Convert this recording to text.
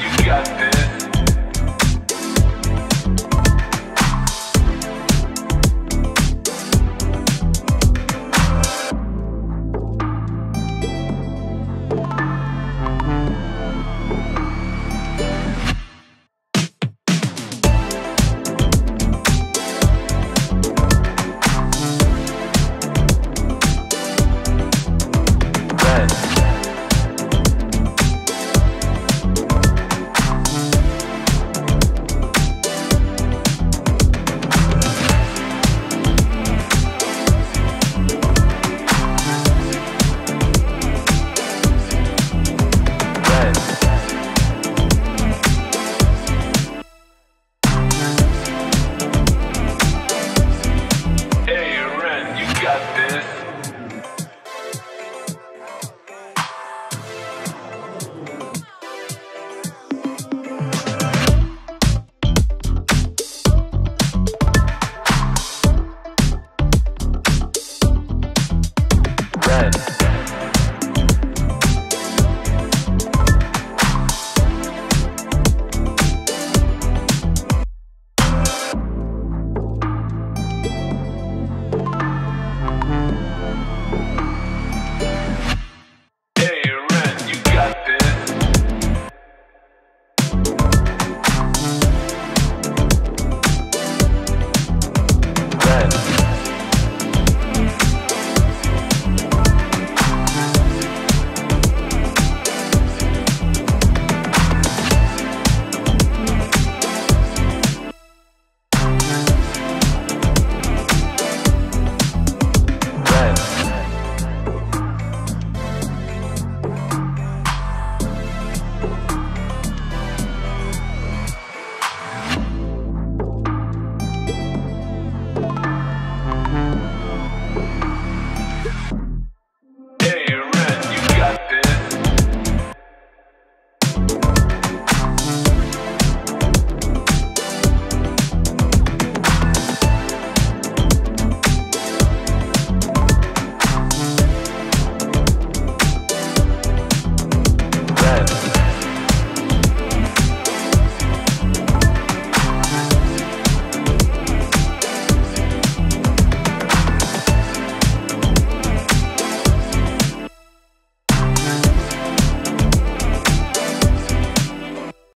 You got this. good.